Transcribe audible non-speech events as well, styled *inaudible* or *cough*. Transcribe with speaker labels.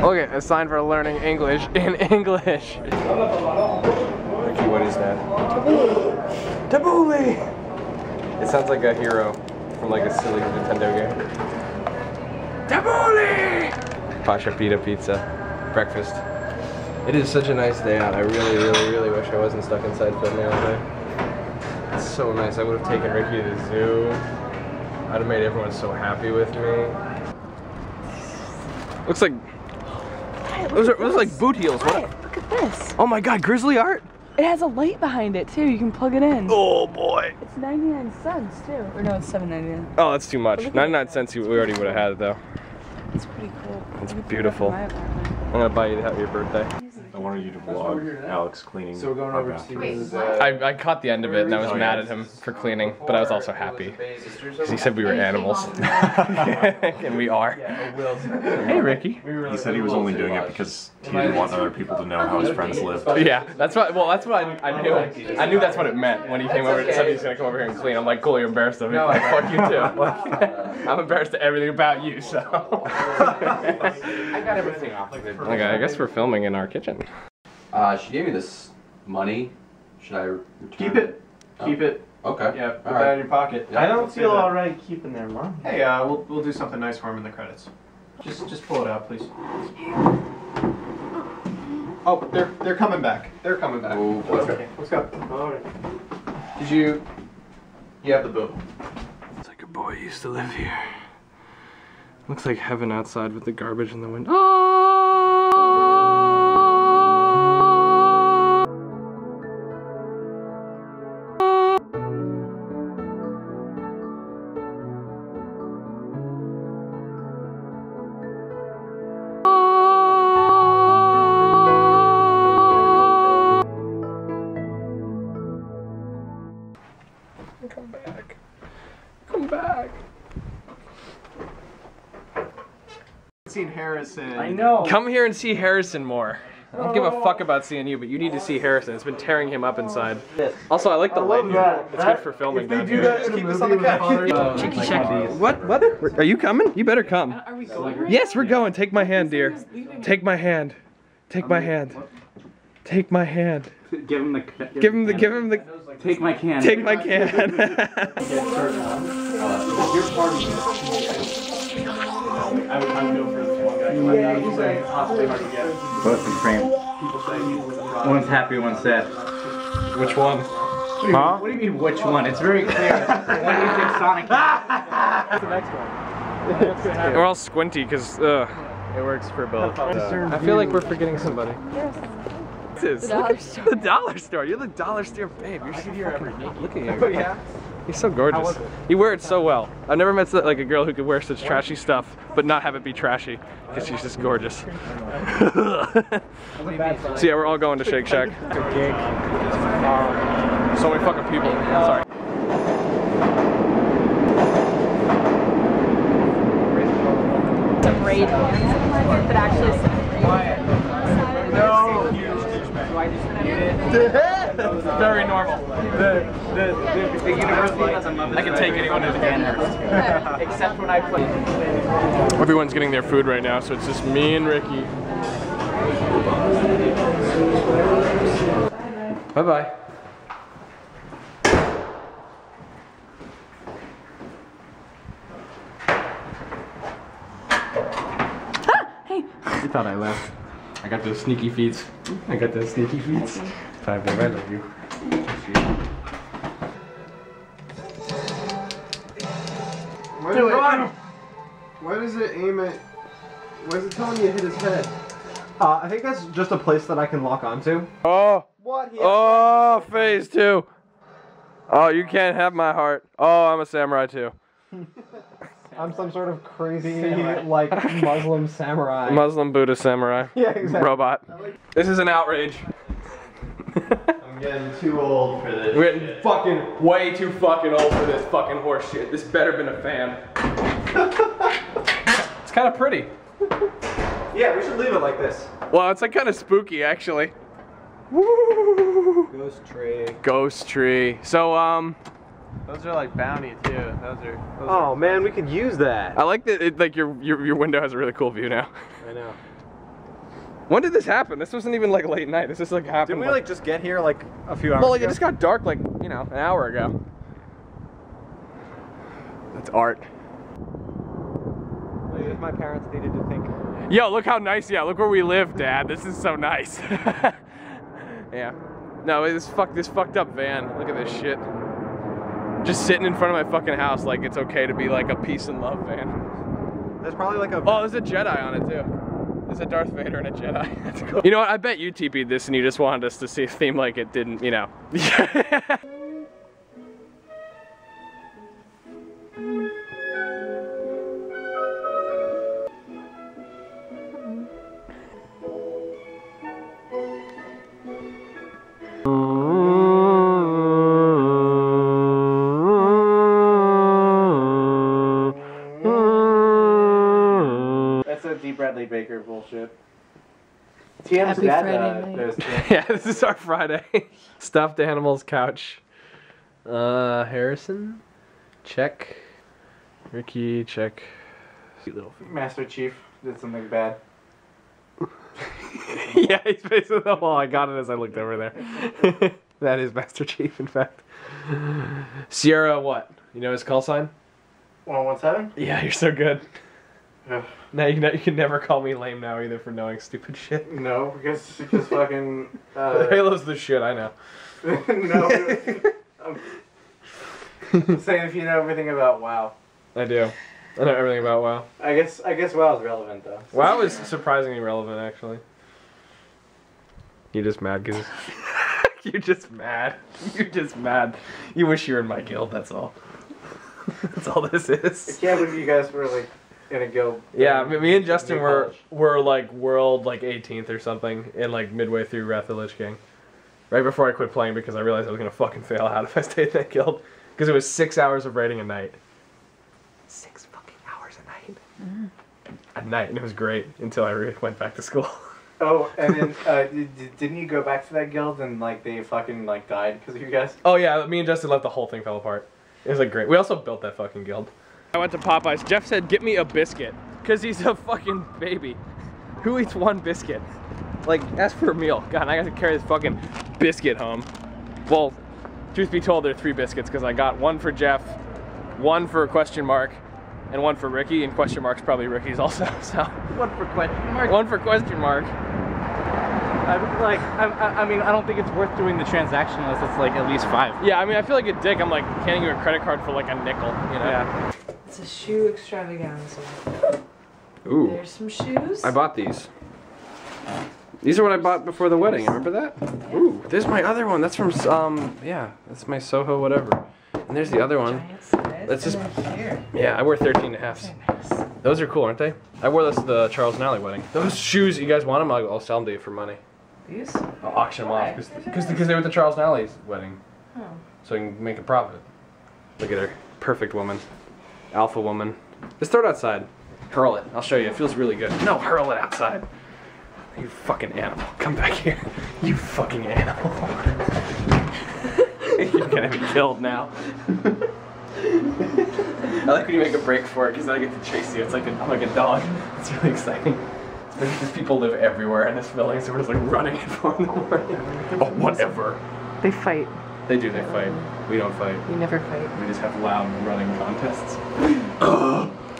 Speaker 1: Okay, a sign for learning English in *laughs* English. Ricky, what is that? Tabbouleh. It sounds like a hero from like a silly Nintendo game. Tabbouleh. Pasha pita pizza, breakfast. It is such a nice day out. I really, really, really wish I wasn't stuck inside filming all day. It's so nice. I would have taken Ricky to the zoo. I'd have made everyone so happy with me. Looks like those are those are like boot heels. What?
Speaker 2: Look at this.
Speaker 1: Oh my God, grizzly art.
Speaker 2: It has a light behind it too. You can plug it in.
Speaker 1: Oh boy.
Speaker 2: It's 99 cents too. Or no, it's 7.99.
Speaker 1: Oh, that's too much. 99 cents. We already would have had it though.
Speaker 2: It's pretty cool.
Speaker 1: It's
Speaker 2: We can put it
Speaker 1: beautiful.
Speaker 2: in my apartment.
Speaker 1: I'm gonna buy you to have your birthday.
Speaker 3: I wanted you to vlog Alex cleaning.
Speaker 4: So we're going
Speaker 3: our
Speaker 4: over
Speaker 3: bathroom.
Speaker 4: to uh,
Speaker 1: I, I caught the end of it and I was mad at him for cleaning, but I was also happy. Because he said we were animals. *laughs* and we are. Hey, Ricky.
Speaker 3: He said he was only doing it because he didn't want other people to know how his friends lived.
Speaker 1: Yeah, that's what. Well, that's what I, I knew. I knew that's what it meant when he came over and said he's gonna come over here and clean. I'm like, cool, you're embarrassed of me. Like, *laughs* fuck you too. Like, *laughs* I'm embarrassed of everything about you. So.
Speaker 4: I got everything off of it.
Speaker 1: Okay, I guess we're filming in our kitchen.
Speaker 5: Uh, she gave me this money. Should I return
Speaker 4: Keep it. Keep it.
Speaker 5: Okay.
Speaker 4: Yeah, put
Speaker 5: All
Speaker 4: that
Speaker 5: right.
Speaker 4: in your pocket.
Speaker 5: Yeah.
Speaker 6: I don't feel alright keeping their money.
Speaker 4: Hey, uh, we'll, we'll do something nice for him in the credits. Just just pull it out, please. Oh, they're they're coming back. They're coming back.
Speaker 5: Ooh,
Speaker 4: Let's
Speaker 5: okay.
Speaker 4: go. Let's go. Did you? You have the book.
Speaker 1: It's like a boy used to live here. Looks like heaven outside with the garbage in the window.
Speaker 4: Seen Harrison.
Speaker 6: I know.
Speaker 1: Come here and see Harrison more. I don't give a fuck about seeing you, but you need to see Harrison. It's been tearing him up inside. Also, I like the light here. It's good for filming down here.
Speaker 4: Keep this on the couch.
Speaker 1: Cheeky check. What? What? Are you coming? You better come.
Speaker 2: Are we going?
Speaker 1: Yes, we're going. Take my hand, dear. Take my hand. Take my hand. Take my hand.
Speaker 6: Give him the.
Speaker 1: Give him the. Give him the.
Speaker 6: Take my can.
Speaker 1: Take my can. *laughs* *laughs*
Speaker 6: I would, I would go for this one guy. Yeah, he's like possibly hard to get.
Speaker 7: Both in frame.
Speaker 6: People say
Speaker 7: One's happy, one's sad.
Speaker 1: Which one?
Speaker 7: Huh? What do you mean, which one? It's very clear. *laughs* when you think Sonic. That's the next one.
Speaker 1: We're all squinty because uh, it works for both. I feel like we're forgetting somebody. This is
Speaker 2: The dollar store. *laughs*
Speaker 1: The dollar store. You're the dollar store babe. You're so fucking naked. Look at you.
Speaker 4: Oh *laughs* yeah.
Speaker 1: You're so gorgeous. You wear it so well. I've never met like a girl who could wear such trashy stuff, but not have it be trashy, because she's just gorgeous. *laughs* so yeah, we're all going to Shake Shack. Um, so many fucking people. Sorry.
Speaker 2: Some raid but actually some
Speaker 1: Very normal. The, the, the, the university I can take anyone to the Amherst.
Speaker 2: Except when I play.
Speaker 1: Everyone's getting their food right now, so it's just me and Ricky. Bye bye.
Speaker 2: Ah, hey.
Speaker 1: You thought I left. I got those sneaky feet. I got those sneaky feet. Five babe, I love you.
Speaker 4: Why does, it, why does it aim at? Why is it telling me to hit his head? Uh, I think that's just a place that I can lock onto.
Speaker 1: Oh,
Speaker 4: What? He
Speaker 1: oh, phase two. Oh, you can't have my heart. Oh, I'm a samurai too. *laughs*
Speaker 4: I'm some sort of crazy, like Muslim samurai.
Speaker 1: Muslim Buddha samurai. *laughs*
Speaker 4: yeah, exactly.
Speaker 1: Robot. This is an outrage.
Speaker 4: I'm getting too old for this.
Speaker 1: We're getting fucking way too fucking old for this fucking horse shit. This better been a fan. *laughs* it's kind of pretty.
Speaker 4: Yeah, we should leave it like this.
Speaker 1: Well, it's like kind of spooky actually.
Speaker 4: Ghost tree.
Speaker 1: Ghost tree. So um,
Speaker 4: Those are like bounty too. Those are. Those oh man, we could use that.
Speaker 1: I like that. It, like your your your window has a really cool view now.
Speaker 4: I know.
Speaker 1: When did this happen? This wasn't even like late night. This just like happened.
Speaker 4: Didn't we like just get here like a few hours
Speaker 1: well, like it just got dark like you know an hour ago. That's art.
Speaker 4: If my parents needed to think.
Speaker 1: Yo, look how nice. Yeah, look where we live, Dad. This is so nice. *laughs* yeah. No, this fuck this fucked up van. Look at this shit. Just sitting in front of my fucking house like it's okay to be like a peace and love van.
Speaker 4: There's probably like a.
Speaker 1: Oh, there's a Jedi on it too. There's a Darth Vader and a Jedi. *laughs* That's cool. You know what? I bet you TP'd this and you just wanted us to see a theme like it didn't, you know. *laughs*
Speaker 7: TM's
Speaker 2: Happy
Speaker 7: dad,
Speaker 2: Friday
Speaker 7: uh,
Speaker 2: night.
Speaker 7: there's-
Speaker 1: yeah, this is our Friday. *laughs* Stuffed animals couch. Uh, Harrison, check. Ricky, check. Sweet little.
Speaker 7: Master Chief did something bad. *laughs*
Speaker 1: yeah, he's basically. Well, I got it as I looked over there. *laughs* that is Master Chief, in fact. Sierra, what? You know his call sign?
Speaker 7: 117?
Speaker 1: Yeah, you're so good.
Speaker 7: Ugh. *sighs*
Speaker 1: Now you can, you can never call me lame now either for knowing stupid shit.
Speaker 7: No, because because fucking *laughs* uh,
Speaker 1: Halo's the shit, I know. *laughs*
Speaker 7: no. *laughs* I'm, I'm saying if you know everything about WoW,
Speaker 1: I do. I know everything about WoW.
Speaker 7: I guess I guess WoW is relevant though.
Speaker 1: WoW is surprisingly relevant, actually. You're just mad, because You're just mad. You're just mad. You wish you were in my guild, that's all. that's all this is.
Speaker 7: I can't believe you guys were like in a guild.
Speaker 1: Yeah,
Speaker 7: in-
Speaker 1: me me and Justin were
Speaker 7: college.
Speaker 1: were like world like 18th or something, and like midway through Wrath of the Lich King, right before I quit playing because I realized I was gonna fucking fail out if I *laughs* stayed in that guild, because it was six hours of raiding a night. Six fucking hours a night. At night, and it was great until I re- went back to school. *laughs*
Speaker 7: Oh, and then uh, did, didn't you go back to that guild and like they fucking like died because of you guys?
Speaker 1: Oh yeah, me and Justin left the whole thing fell apart. It was like great. We also built that fucking guild. I went to Popeyes. Jeff said, "Get me a biscuit," cause he's a fucking baby. Who eats one biscuit? Like, ask for a meal. God, I got to carry this fucking biscuit home. Well, truth be told, there are three biscuits because I got one for Jeff, one for a question mark, and one for Ricky. And question mark's probably Ricky's also. *laughs* So
Speaker 7: One for question mark?
Speaker 1: one for question mark.
Speaker 7: I like. I, I mean, I don't think it's worth doing the transaction unless it's like at least five.
Speaker 1: Yeah, I mean, I feel like a dick. I'm like handing you a credit card for like a nickel. You know?
Speaker 7: Yeah.
Speaker 2: It's a shoe extravaganza.
Speaker 1: Ooh.
Speaker 2: There's some shoes.
Speaker 1: I bought these. These are what I bought before the wedding. Remember that? Ooh, there's my other one. That's from um, yeah, that's my Soho whatever. And there's the other one. That's just-
Speaker 2: here.
Speaker 1: Yeah, I wear 13 and a half.
Speaker 2: Nice.
Speaker 1: Those are cool, aren't they? I wore those to the Charles Nally wedding. Those shoes, you guys want them? I'll, I'll sell them to you for money.
Speaker 2: These?
Speaker 1: I'll auction them
Speaker 2: Why?
Speaker 1: off because because they were at the Charles Nally's wedding,
Speaker 2: Oh.
Speaker 1: so I can make a profit. Look at her, perfect woman, alpha woman. Just throw it outside. Hurl it. I'll show you. It feels really good. No, hurl it outside. You fucking animal. Come back here. You fucking animal. *laughs* You're gonna be killed now. I like when you make a break for it because then I get to chase you. It's like a, I'm like a dog. It's really exciting. Especially because people live everywhere in this building, so we're just like running *laughs* at four in the morning. *laughs* Oh, whatever.
Speaker 2: They fight.
Speaker 1: They do, they fight. We don't fight.
Speaker 2: We never fight.
Speaker 1: We just have loud running contests. *laughs*